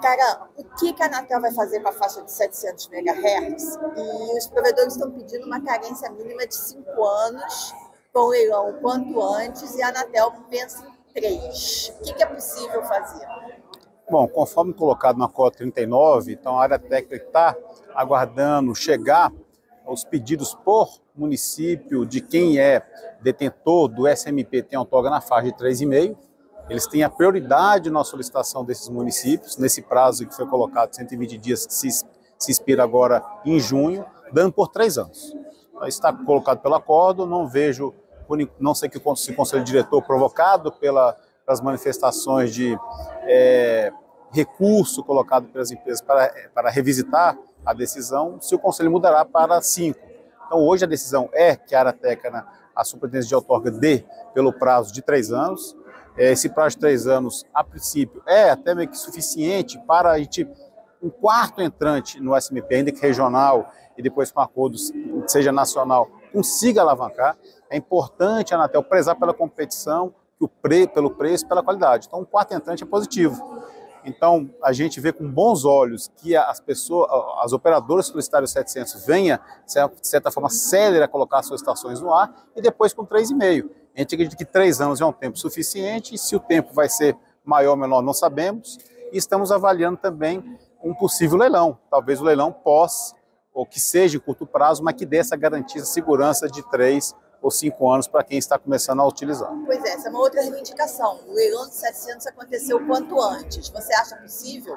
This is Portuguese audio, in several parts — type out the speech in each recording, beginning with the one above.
Cara, o que a Anatel vai fazer com a faixa de 700 MHz? E os provedores estão pedindo uma carência mínima de 5 anos com o leilão o quanto antes e a Anatel pensa em 3. O que é possível fazer? Bom, conforme colocado na cota 39, então a área técnica está aguardando chegar os pedidos por município de quem é detentor do SMP tem outorga na faixa de 3,5 eles têm a prioridade na solicitação desses municípios, nesse prazo que foi colocado, 120 dias, que se, se expira agora em junho, dando por três anos. Então, está colocado pelo acordo, não vejo, não sei que se o Conselho Diretor, provocado pela, pelas manifestações de é, recurso colocado pelas empresas para, para revisitar a decisão, se o Conselho mudará para cinco. Então, hoje a decisão é que a Arateca, a superintendência de outorga, dê pelo prazo de três anos, é, esse prazo de três anos, a princípio, é até meio que suficiente para a gente, um quarto entrante no SMP, ainda que regional, e depois com acordos, seja nacional, consiga alavancar. É importante a Anatel prezar pela competição, pelo preço, pela qualidade. Então, um quarto entrante é positivo. Então, a gente vê com bons olhos que as pessoas, as operadoras solicitárias 700 venha, de certa forma, célere a colocar suas estações no ar e depois com 3,5. A gente acredita que três anos é um tempo suficiente, se o tempo vai ser maior ou menor, não sabemos. E estamos avaliando também um possível leilão, talvez o leilão pós, ou que seja de curto prazo, mas que dê essa garantia, segurança de três ou cinco anos para quem está começando a utilizar. Pois é, essa é uma outra reivindicação. O leilão de 700 aconteceu quanto antes. Você acha possível?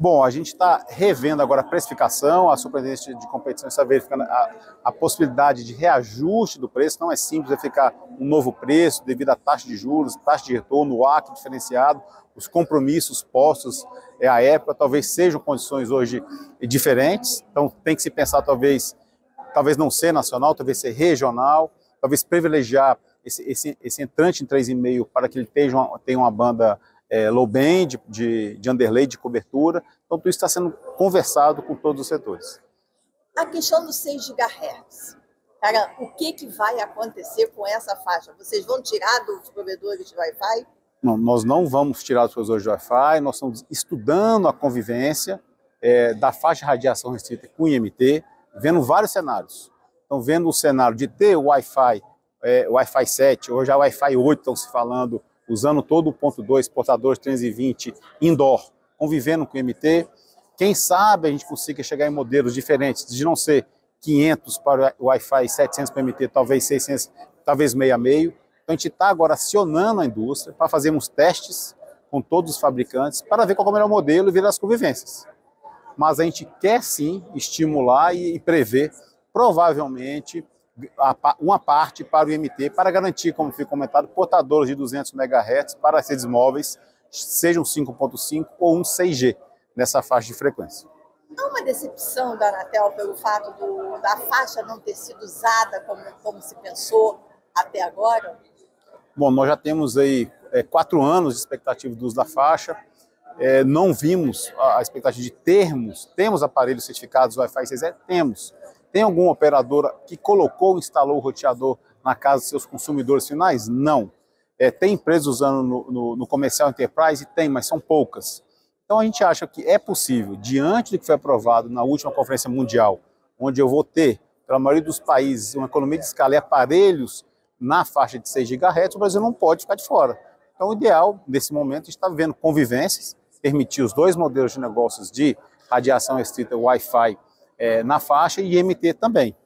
Bom, a gente está revendo agora a precificação, a superintendência de competição está verificando a, a, possibilidade de reajuste do preço, não é simples, é ficar um novo preço devido à taxa de juros, taxa de retorno, o AC diferenciado, os compromissos postos é, à época, talvez sejam condições hoje diferentes, então tem que se pensar talvez, talvez não ser nacional, talvez ser regional, talvez privilegiar esse, esse, esse entrante em 3,5 para que ele tenha uma, tenha uma banda é, low band, de, de underlay, de cobertura. Então, tudo isso está sendo conversado com todos os setores. A questão dos 6 GHz. Cara, o que, que vai acontecer com essa faixa? Vocês vão tirar dos provedores de Wi-Fi? Não, nós não vamos tirar dos provedores de Wi-Fi, nós estamos estudando a convivência é, da faixa de radiação restrita com IMT, vendo vários cenários. Então, vendo o cenário de ter o Wi-Fi, é, Wi-Fi 7, hoje a Wi-Fi 8 estão se falando usando todo o ponto 2, portadores 320 indoor, convivendo com o MT. Quem sabe a gente consiga chegar em modelos diferentes, de não ser 500 para o Wi-Fi, 700 para o MT, talvez 600, talvez meio a meio. Então a gente está agora acionando a indústria para fazermos testes com todos os fabricantes para ver qual é o melhor modelo e ver as convivências. Mas a gente quer sim estimular e prever, provavelmente, uma parte para o IMT, para garantir, como foi comentado, portadores de 200 MHz para redes móveis, sejam 5.5 ou um 6G, nessa faixa de frequência. Há uma decepção da Anatel pelo fato do, da faixa não ter sido usada como, como se pensou até agora? Bom, nós já temos aí é, quatro anos de expectativa do uso da faixa, é, não vimos a expectativa de termos, temos aparelhos certificados Wi-Fi 6 temos, tem alguma operadora que colocou, instalou o roteador na casa dos seus consumidores finais? Não. É, tem empresas usando no, no, no comercial enterprise? Tem, mas são poucas. Então a gente acha que é possível, diante do que foi aprovado na última conferência mundial, onde eu vou ter, pela maioria dos países, uma economia de escala e aparelhos na faixa de 6 GHz, o Brasil não pode ficar de fora. Então o ideal, nesse momento, está vendo convivências, permitir os dois modelos de negócios de radiação restrita Wi-Fi é, na faixa e IMT também.